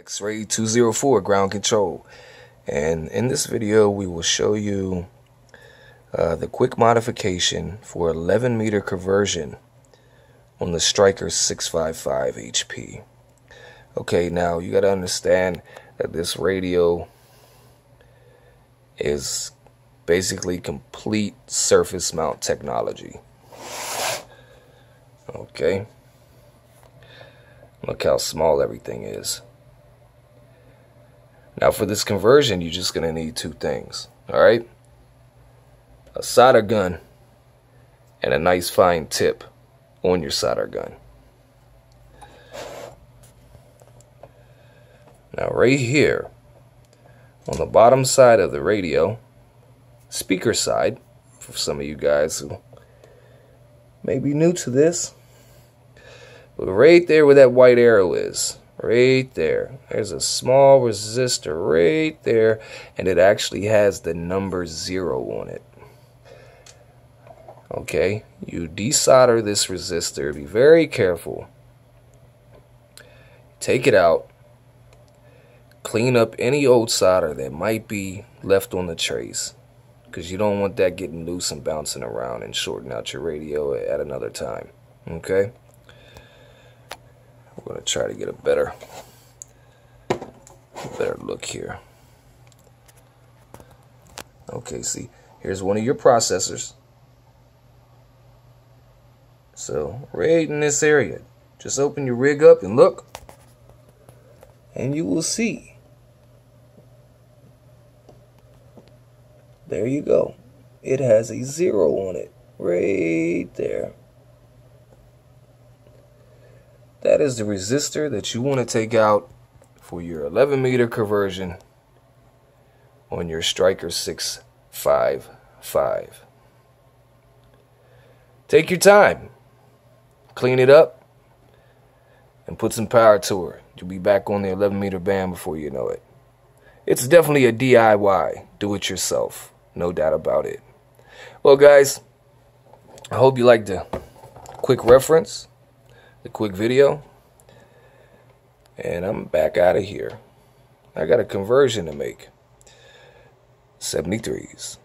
X-Ray 204 ground control. And in this video we will show you uh, the quick modification for 11 meter conversion on the Stryker 655 HP okay now you got to understand that this radio is basically complete surface mount technology. Okay? Look how small everything is now for this conversion, you're just going to need two things, all right? A solder gun and a nice fine tip on your solder gun. Now right here, on the bottom side of the radio, speaker side, for some of you guys who may be new to this, but right there where that white arrow is, right there. There's a small resistor right there, and it actually has the number zero on it. Okay, you desolder this resistor, be very careful. Take it out, clean up any old solder that might be left on the trace because you don't want that getting loose and bouncing around and shorting out your radio at another time. Okay? Going to try to get a better, better look here. Okay, see, here's one of your processors. So, right in this area, just open your rig up and look, and you will see. There you go. It has a zero on it, right there. That is the resistor that you want to take out for your 11 meter conversion on your Stryker 655. Take your time, clean it up, and put some power to her. You'll be back on the 11 meter band before you know it. It's definitely a DIY, do it yourself, no doubt about it. Well, guys, I hope you liked the quick reference the quick video. And I'm back out of here. I got a conversion to make. 73s.